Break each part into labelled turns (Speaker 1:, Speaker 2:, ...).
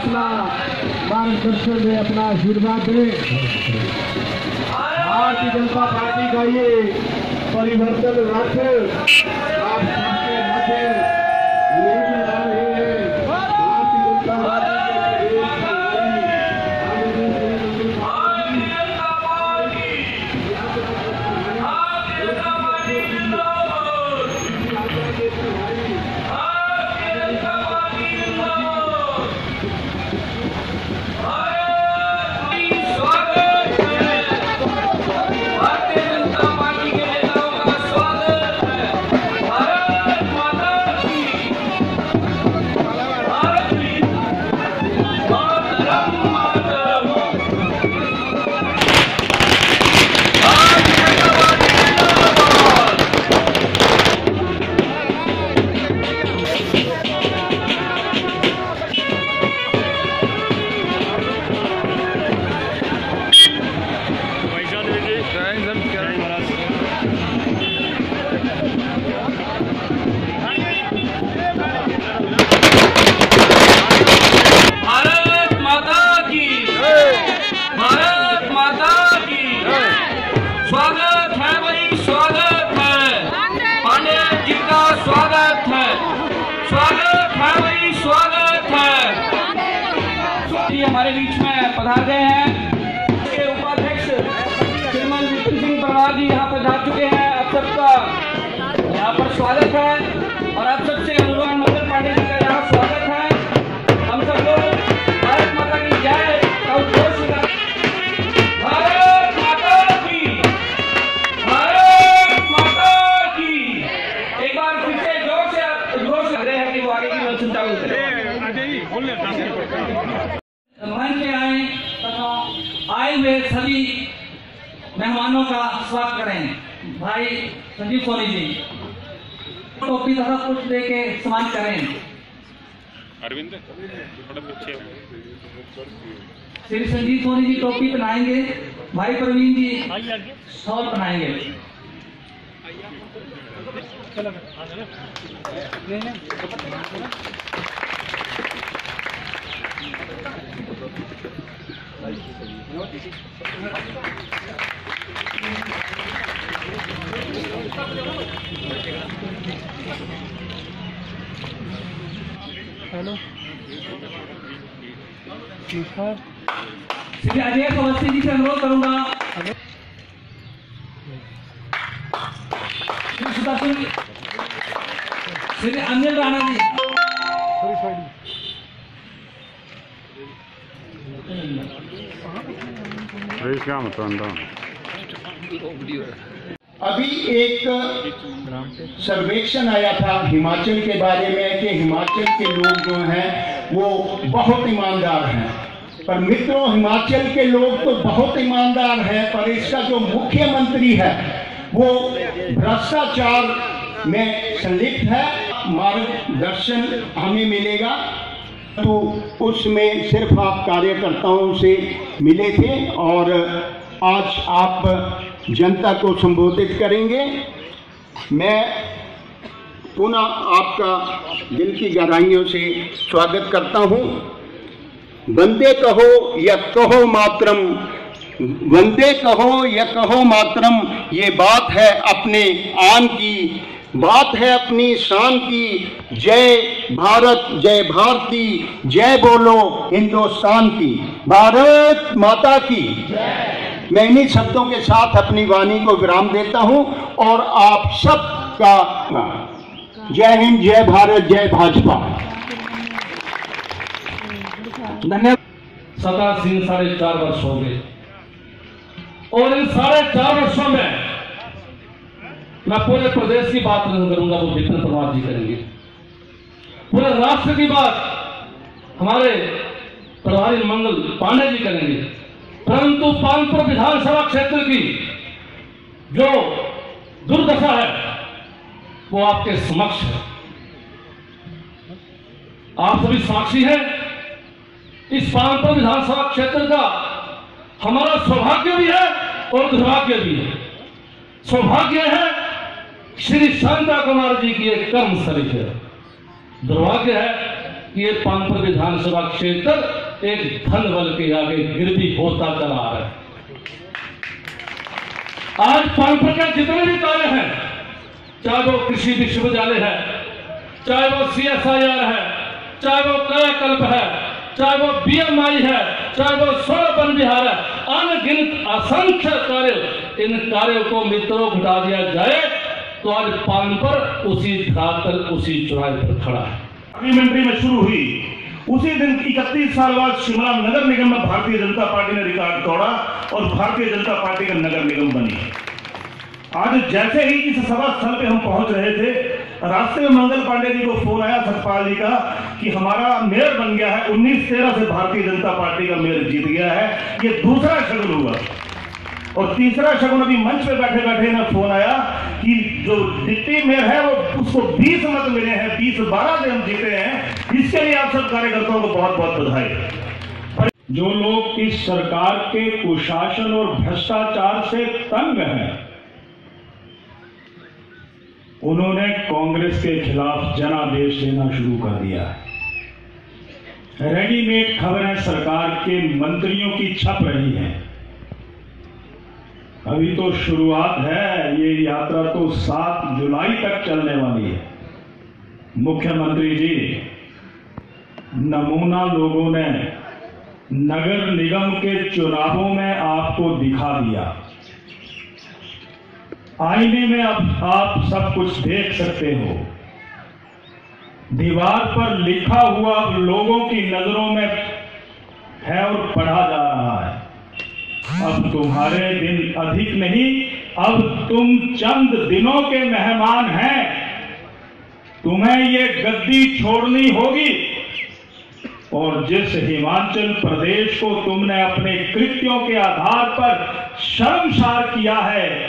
Speaker 1: अपना मार्गदर्शन दे अपना आशीर्वाद दे। भारतीय जनता पार्टी का ये परिवर्तन रथ आप सबके मध्य
Speaker 2: यहाँ पर स्वागत है और आप सबसे अनुमान मंगल पांडे जी का यहाँ स्वागत है। हम सब लोग भारत माता की जय का भारत माता की, भारत माता की। एक बार फिर से ज़ोर से उद्घोष कर रहे हैं कि वो आगे की करें मंच पे आए तथा आए हुए सभी मेहमानों का स्वागत करें। भाई संजीव सोनी जी। टोपी तथा कुछ दे के सम्मान करें
Speaker 3: अरविंद थोड़ा पीछे।
Speaker 2: श्री संजीव सोनी जी टोपी पहनाएँगे भाई प्रवीण जी शॉल पहनाएँगे। श्री अजय अवस्थी जी से अनुरोध करूँगा। श्री सुदर्शन जी श्री अनिल राणा जी।
Speaker 3: क्या मतलब
Speaker 4: अभी एक सर्वेक्षण आया था हिमाचल के बारे में कि हिमाचल के लोग जो हैं, वो बहुत ईमानदार हैं। पर मित्रों, हिमाचल के लोग तो बहुत ईमानदार हैं, पर इसका जो मुख्यमंत्री है, वो भ्रष्टाचार में संलिप्त है। मार्गदर्शन हमें मिलेगा। तो उसमें सिर्फ़ आप कार्यकर्ताओं से मिले थे और आज आप जनता को संबोधित करेंगे। मैं पुनः आपका दिल की गहराइयों से स्वागत करता हूँ। वंदे कहो या कहो मातरम, वंदे कहो या कहो मातरम, ये बात है अपने आन की, बात है अपनी शान की। जय भारत, जय भारती, जय बोलो हिंदुस्तान की, भारत माता की। मैं इन्हीं शब्दों के साथ अपनी वाणी को विराम देता हूँ और आप सब का जय हिंद, जय भारत, जय भाजपा।
Speaker 2: धन्यवाद।
Speaker 5: सदा सिंह साढ़े चार वर्ष हो गए। और इन साढ़े चार वर्षों में मैं पूरे प्रदेश की बात नहीं करूँगा, वो विपिन परमार जी करेंगे। पूरे राष्ट्र की बात हमारे प्रभारी मंगल पांडे जी करेंगे। परंतु पानपुर विधानसभा क्षेत्र की जो दुर्दशा है, वो आपके समक्ष है। आप सभी साक्षी हैं। इस पानपुर विधानसभा क्षेत्र का हमारा सौभाग्य भी है और दुर्भाग्य भी है। सौभाग्य है, श्री शांता कुमार जी की एक कर्म शरीफ है दुर्भाग्य है कि ये पानपुर विधानसभा क्षेत्र एक धन बल के आगे गिरवी होता चला रहा है। आज पानपुर के जितने भी कार्य हैं, चाहे वो कृषि विश्वविद्यालय है, चाहे वो सी एस आई आर है, चाहे वो कायाकल्प है, चाहे वो बीएमआई है, चाहे वो सोलह वन विहार है, अनगिनत असंख्य कार्य, इन कार्यों को मित्रों घटा दिया जाए तो आज पानपुर उसी धरातल, उसी चुराई पर खड़ा है।
Speaker 6: पार्लियामेंट्री में शुरू हुई। उसी दिन 31 साल बाद शिमला नगर निगम में भारतीय जनता पार्टी ने रिकॉर्ड तोड़ा और भारतीय जनता पार्टी का नगर निगम बनी। आज जैसे ही इस सभा स्थल पे हम पहुँच रहे थे रास्ते में मंगल पांडे जी को फ़ोन आया सतपाल जी का कि हमारा मेयर बन गया है। 19 तेरह से भारतीय जनता पार्टी का मेयर जीत गया है। ये दूसरा शगुन हुआ। और तीसरा शगुन अभी मंच पे बैठे बैठे ना फ़ोन आया कि जो डिप्टी मेयर है, वो उसको 20 मत मिले हैं 20 12 से हम जीते हैं। इसके लिए आप सब कार्यकर्ताओं को बहुत बहुत बधाई।
Speaker 7: जो लोग इस सरकार के कुशासन और भ्रष्टाचार से तंग हैं, उन्होंने कांग्रेस के खिलाफ जनादेश देना शुरू कर दिया है। रेडीमेड खबरें सरकार के मंत्रियों की छप रही हैं। अभी तो शुरुआत है, ये यात्रा तो 7 जुलाई तक चलने वाली है। मुख्यमंत्री जी, नमूना लोगों ने नगर निगम के चुनावों में आपको दिखा दिया। आईने में अब आप सब कुछ देख सकते हो। दीवार पर लिखा हुआ लोगों की नज़रों में है और पढ़ा जा रहा है। अब तुम्हारे दिन अधिक नहीं, अब तुम चंद दिनों के मेहमान हैं। तुम्हें ये गद्दी छोड़नी होगी। और जिस हिमाचल प्रदेश को तुमने अपने कृत्यों के आधार पर शर्मसार किया है,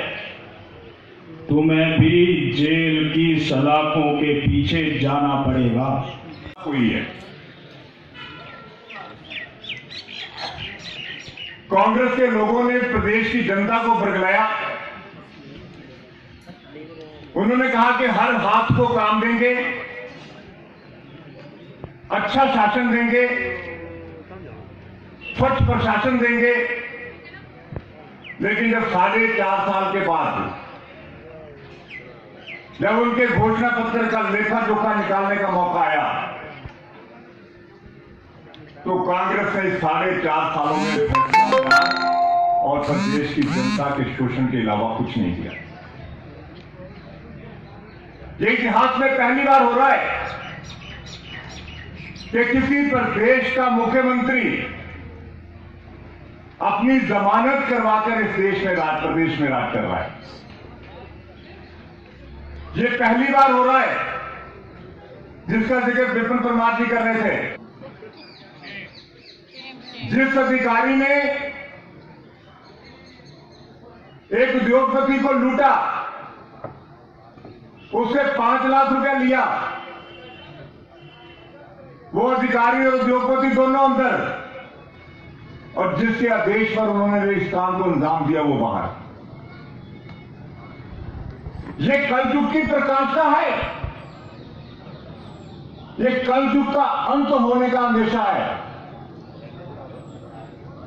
Speaker 7: तुम्हें भी जेल की सलाखों के पीछे जाना पड़ेगा।
Speaker 8: हुई है। कांग्रेस के लोगों ने प्रदेश की जनता को बरगलाया। उन्होंने कहा कि हर हाथ को काम देंगे अच्छा शासन देंगे, स्वच्छ प्रशासन देंगे। लेकिन जब साढ़े चार साल के बाद, जब उनके घोषणा पत्र का लेखा जोखा निकालने का मौका आया तो कांग्रेस ने साढ़े चार सालों में भ्रष्टाचार और प्रदेश की जनता के शोषण के अलावा कुछ नहीं किया। ये इतिहास में पहली बार हो रहा है कि किसी प्रदेश का मुख्यमंत्री अपनी जमानत करवाकर इस देश में राज, प्रदेश में राज कर रहा है। ये पहली बार हो रहा है जिसका ज़िक्र विपिन परमार जी कर रहे थे। जिस अधिकारी ने एक उद्योगपति को लूटा। उससे पाँच लाख रुपया लिया। वो अधिकारी और उद्योगपति दोनों अंदर। और जिसके आदेश पर उन्होंने इस काम को अंजाम दिया, वो बाहर। ये कलयुग की प्रकाशता है। ये कलयुग का अंत होने का अंदेशा है।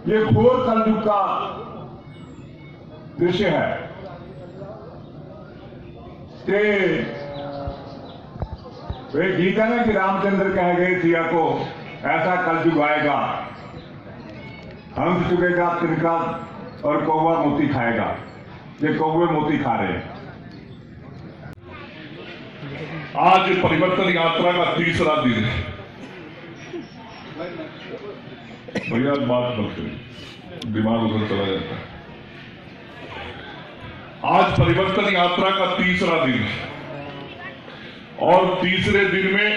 Speaker 8: ये घोर कलयुग का दृश्य है। कि वे गीत ना कि रामचंद्र कह गए सिया को, ऐसा कलयुग आएगा, हंस चुकेगा, तिनका और कौवा मोती खाएगा। ये कौवे मोती खा रहे हैं।
Speaker 6: आज परिवर्तन यात्रा का तीसरा दिन है। भैया बात मत करिए दिमाग उधर चला जाता है। आज परिवर्तन यात्रा का तीसरा दिन है। और तीसरे दिन में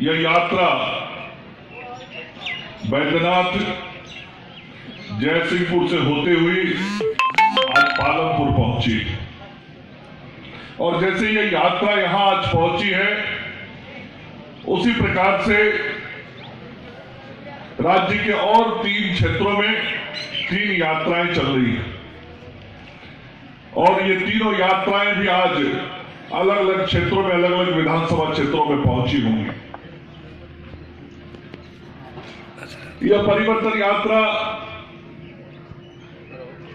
Speaker 6: यह यात्रा बैद्यनाथ जयसिंहपुर से होते हुए आज पालमपुर पहुँची और जैसे यह यात्रा यहाँ आज पहुँची है, उसी प्रकार से राज्य के और तीन क्षेत्रों में तीन यात्राएँ चल रही हैं। और ये तीनों यात्राएँ भी आज
Speaker 9: अलग अलग क्षेत्रों में अलग अलग विधानसभा क्षेत्रों में पहुँची होंगी। यह परिवर्तन यात्रा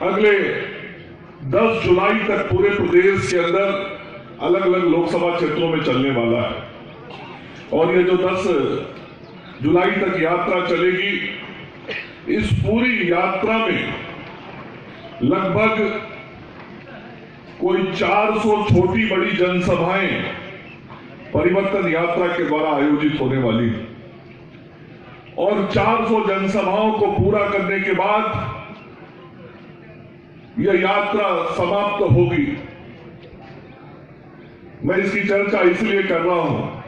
Speaker 9: अगले 10 जुलाई तक पूरे प्रदेश के अंदर अलग अलग लोकसभा क्षेत्रों में चलने वाला है। और ये जो 10 जुलाई तक यात्रा चलेगी। इस पूरी यात्रा में लगभग कोई 400 छोटी बड़ी जनसभाएँ परिवर्तन यात्रा के द्वारा आयोजित होने वाली और 400 जनसभाओं को पूरा करने के बाद यह यात्रा समाप्त होगी। मैं इसकी चर्चा इसलिए कर रहा हूँ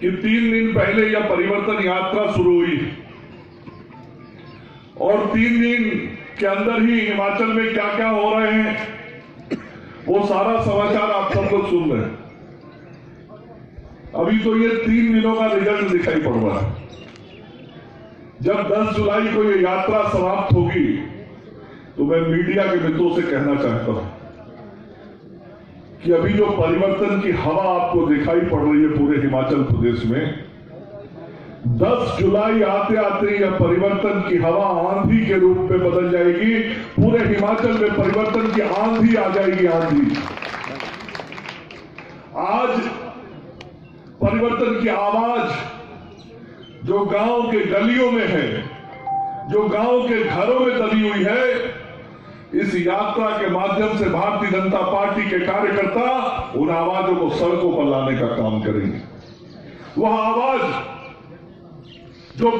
Speaker 9: कि तीन दिन पहले यह परिवर्तन यात्रा शुरू हुई। और तीन दिन के अंदर ही हिमाचल में क्या क्या हो रहे हैं, वो सारा समाचार आप सब लोग सुन रहे हैं। अभी तो ये तीन दिनों का रिज़ल्ट दिखाई पड़ रहा है। जब 10 जुलाई को ये यात्रा समाप्त होगी तो मैं मीडिया के मित्रों से कहना चाहता हूँ। कि अभी जो परिवर्तन की हवा आपको दिखाई पड़ रही है पूरे हिमाचल प्रदेश में 10 जुलाई आते आते यह परिवर्तन की हवा आंधी के रूप में बदल जाएगी, पूरे हिमाचल में परिवर्तन की आंधी आ जाएगी, आंधी। आज परिवर्तन की आवाज़ जो गाँव के गलियों में है, जो गाँव के घरों में दबी हुई है इस यात्रा के माध्यम से भारतीय जनता पार्टी के कार्यकर्ता उन आवाजों को सड़कों पर लाने का काम करेंगे। वह आवाज़ जो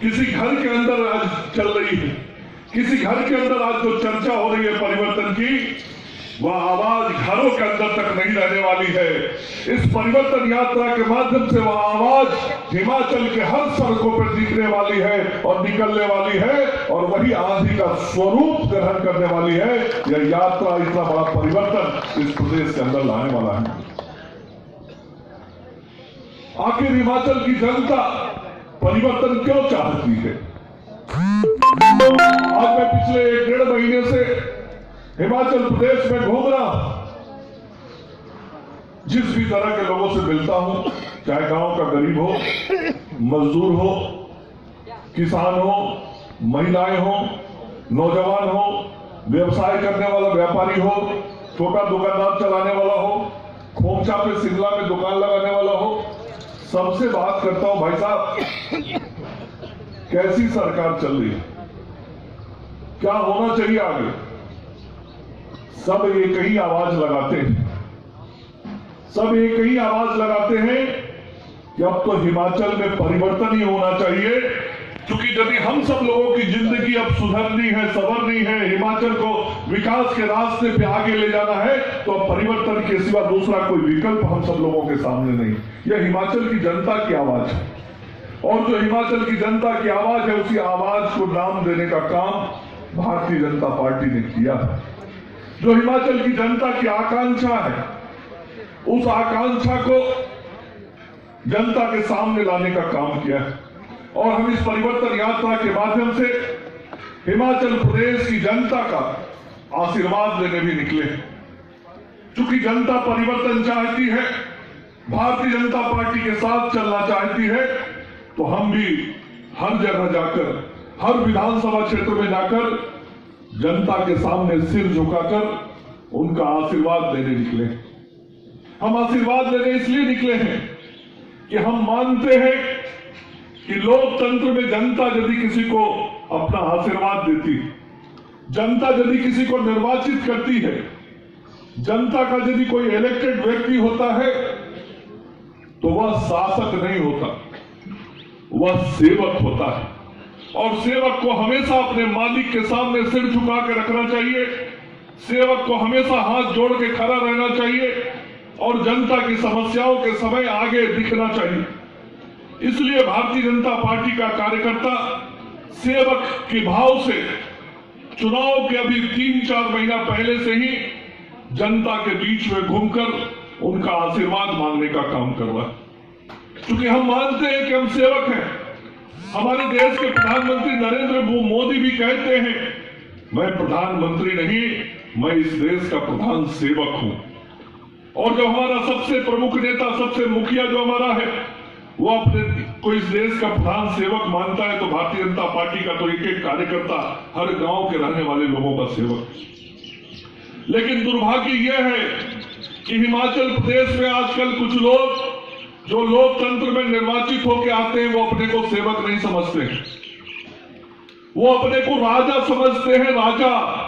Speaker 9: किसी घर के अंदर आज चल रही है, किसी घर के अंदर आज जो चर्चा हो रही है परिवर्तन की वह आवाज़ घरों के अंदर तक नहीं रहने वाली है। इस परिवर्तन यात्रा के माध्यम से वह आवाज़ हिमाचल के हर सड़कों पर दिखने वाली है और निकलने वाली है और वही आंधी का स्वरूप ग्रहण करने वाली है। यह यात्रा इतना बड़ा परिवर्तन इस प्रदेश के अंदर लाने वाला है। आखिर हिमाचल की जनता परिवर्तन क्यों चाहती है? आज मैं पिछले एक डेढ़ महीने से हिमाचल प्रदेश में घूम रहा। जिस भी तरह के लोगों से मिलता हूँ, चाहे गाँव का गरीब हो, मजदूर हो, किसान हो, महिलाएँ हो, नौजवान हो, व्यवसाय करने वाला व्यापारी हो, छोटा दुकानदार चलाने वाला हो, खोमचा पे शिमला में दुकान लगाने वाला हो, सबसे बात करता हूँ, भाई साहब, कैसी सरकार चल रही है? क्या होना चाहिए आगे? सब एक ही आवाज़ लगाते हैं। सब एक ही आवाज़ लगाते हैं कि अब तो हिमाचल में परिवर्तन ही होना चाहिए, क्योंकि यदि हम सब लोगों की ज़िंदगी अब सुधरनी है, सवरनी है, हिमाचल को विकास के रास्ते पे आगे ले जाना है तो अब परिवर्तन के सिवा दूसरा कोई विकल्प हम सब लोगों के सामने नहीं। यह हिमाचल की जनता की आवाज़ है। और जो हिमाचल की जनता की आवाज़ है, उसी आवाज़ को नाम देने का काम भारतीय जनता पार्टी ने किया है। जो हिमाचल की जनता की आकांक्षा है, उस आकांक्षा को जनता के सामने लाने का काम किया है। और हम इस परिवर्तन यात्रा के माध्यम से हिमाचल प्रदेश की जनता का आशीर्वाद लेने भी निकले चूँकि जनता परिवर्तन चाहती है, भारतीय जनता पार्टी के साथ चलना चाहती है तो हम भी हर जगह जाकर, हर विधानसभा क्षेत्र में जाकर जनता के सामने सिर झुकाकर उनका आशीर्वाद लेने निकले हम आशीर्वाद लेने इसलिए निकले हैं कि हम मानते हैं कि लोकतंत्र में जनता यदि किसी को अपना आशीर्वाद देती जनता यदि किसी को निर्वाचित करती है, जनता का यदि कोई इलेक्टेड व्यक्ति होता है तो वह शासक नहीं होता, वह सेवक होता है। और सेवक को हमेशा अपने मालिक के सामने सिर झुका के रखना चाहिए। सेवक को हमेशा हाथ जोड़ के खड़ा रहना चाहिए और जनता की समस्याओं के समय आगे दिखना चाहिए। इसलिए भारतीय जनता पार्टी का कार्यकर्ता सेवक के भाव से चुनाव के अभी तीन चार महीना पहले से ही जनता के बीच में घूमकर उनका आशीर्वाद मांगने का काम कर रहा है। क्योंकि हम मानते हैं कि हम सेवक हैं हमारे देश के प्रधानमंत्री नरेंद्र मोदी भी कहते हैं, मैं प्रधानमंत्री नहीं, मैं इस देश का प्रधान सेवक हूँ। और जो हमारा सबसे प्रमुख नेता, सबसे मुखिया जो हमारा है, वो अपने को इस देश का प्रधान सेवक मानता है तो भारतीय जनता पार्टी का तो एक एक कार्यकर्ता हर गाँव के रहने वाले लोगों का सेवक। लेकिन दुर्भाग्य यह है कि हिमाचल प्रदेश में आजकल कुछ लोग जो लोकतंत्र में निर्वाचित होकर आते हैं, वो अपने को सेवक नहीं समझते। वो अपने को राजा समझते हैं, राजा।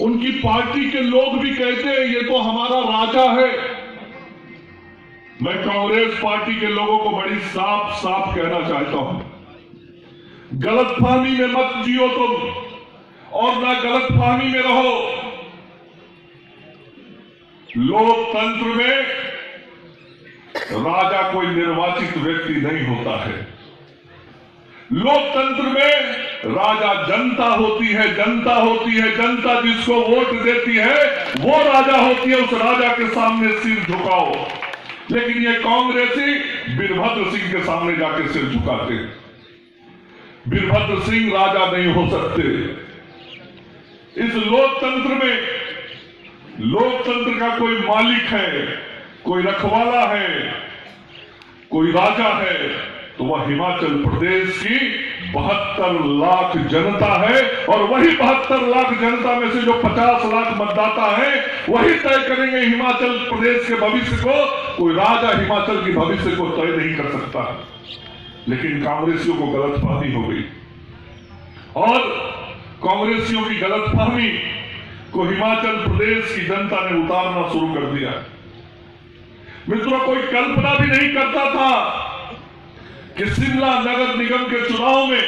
Speaker 9: उनकी पार्टी के लोग भी कहते हैं, ये तो हमारा राजा है। मैं कांग्रेस पार्टी के लोगों को बड़ी साफ़ साफ़ कहना चाहता हूँ। गलतफहमी में मत जियो तुम, और ना गलतफहमी में रहो। लोकतंत्र में राजा कोई निर्वाचित व्यक्ति नहीं होता है। लोकतंत्र में राजा जनता होती है, जनता होती है, जनता जिसको वोट देती है, वो राजा होती है, उस राजा के सामने सिर झुकाओ। लेकिन ये कांग्रेसी वीरभद्र सिंह के सामने जाके सिर झुकाते। वीरभद्र सिंह राजा नहीं हो सकते। इस लोकतंत्र में, लोकतंत्र का कोई मालिक है कोई रखवाला है, कोई राजा है तो वह हिमाचल प्रदेश की बहत्तर लाख जनता है और वही बहत्तर लाख जनता में से जो 50 लाख मतदाता है, वही तय करेंगे हिमाचल प्रदेश के भविष्य को। कोई राजा हिमाचल की भविष्य को तय नहीं कर सकता। लेकिन कांग्रेसियों को गलतफहमी हो गई। और कांग्रेसियों की गलतफहमी को हिमाचल प्रदेश की जनता ने उतारना शुरू कर दिया। मित्रों तो कोई कल्पना भी नहीं करता था कि शिमला नगर निगम के चुनाव में